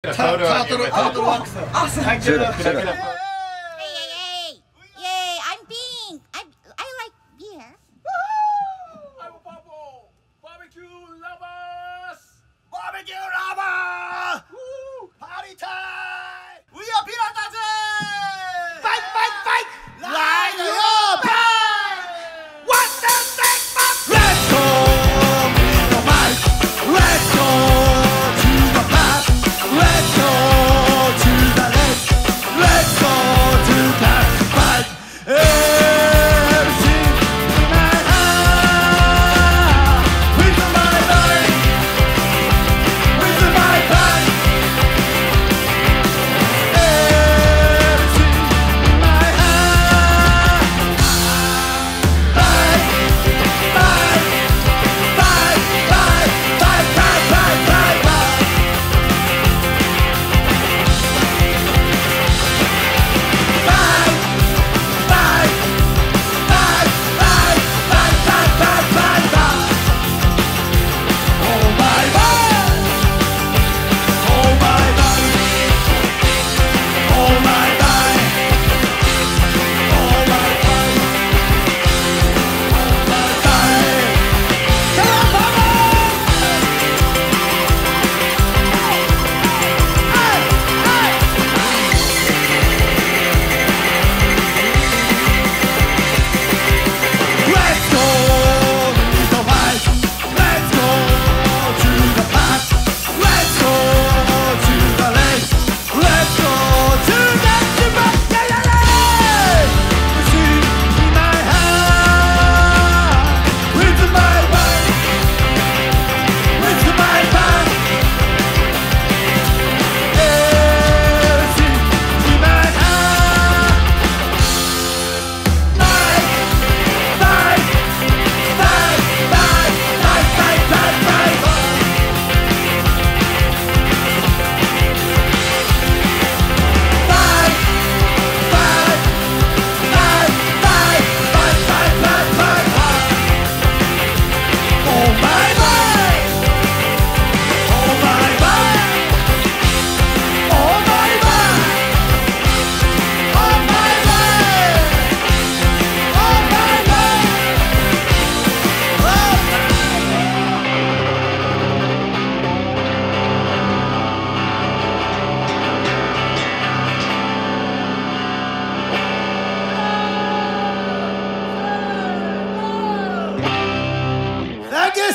タートルタートルタートルワークス。あ、そう。Hey, hey, hey! Yay! I'm pink. I I like beer. I'm a bubble. Barbecue lovers. Barbecue.